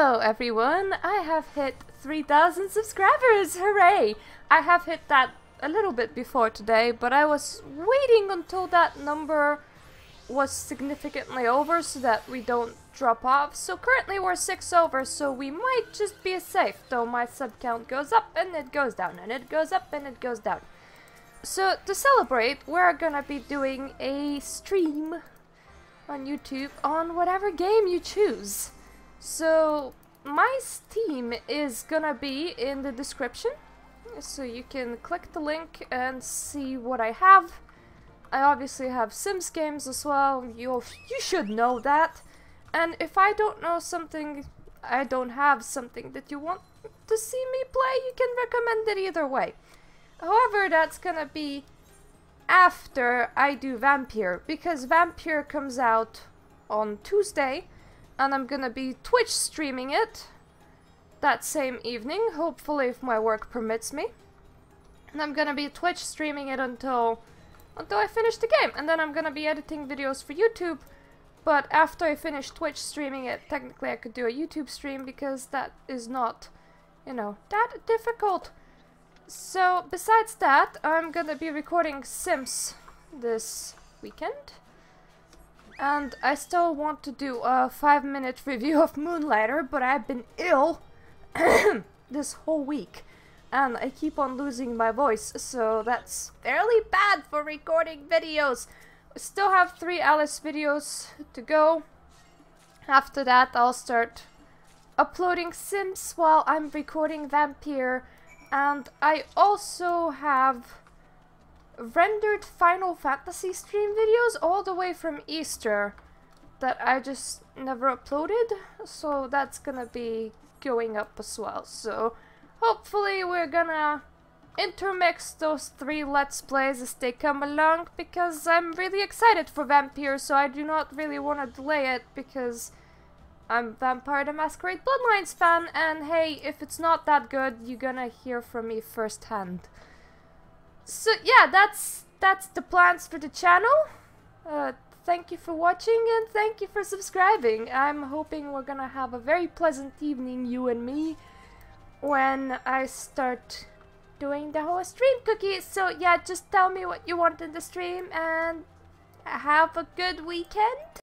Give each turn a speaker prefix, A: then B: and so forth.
A: Hello everyone, I have hit 3000 subscribers, hooray! I have hit that a little bit before today, but I was waiting until that number was significantly over so that we don't drop off. So currently we're 6 over, so we might just be safe, though my sub count goes up and it goes down, and it goes up and it goes down. So to celebrate, we're gonna be doing a stream on YouTube on whatever game you choose. So my Steam is gonna be in the description, so you can click the link and see what I have. I obviously have Sims games as well, you you should know that. And if I don't know something, I don't have something that you want to see me play, you can recommend it either way. However, that's gonna be after I do Vampyr, because Vampyr comes out on Tuesday, and I'm gonna be Twitch streaming it that same evening, hopefully if my work permits me. And I'm gonna be Twitch streaming it until until I finish the game, and then I'm gonna be editing videos for YouTube. But after I finish Twitch streaming it, technically I could do a YouTube stream because that is not, you know, that difficult. So besides that, I'm gonna be recording Sims this weekend. And I still want to do a 5 minute review of Moonlighter, but I've been ill this whole week. And I keep on losing my voice, so that's fairly bad for recording videos. I still have 3 Alice videos to go. After that I'll start uploading Sims while I'm recording Vampyr. And I also have rendered Final Fantasy stream videos all the way from Easter that I just never uploaded, so that's gonna be going up as well. So hopefully we're gonna intermix those three Let's Plays as they come along because I'm really excited for Vampyr, so I do not really want to delay it because I'm Vampire the Masquerade Bloodlines fan, and hey, if it's not that good, you're gonna hear from me firsthand. So yeah, that's that's the plans for the channel. Uh, thank you for watching and thank you for subscribing. I'm hoping we're gonna have a very pleasant evening, you and me, when I start doing the whole stream cookie. So yeah, just tell me what you want in the stream and have a good weekend.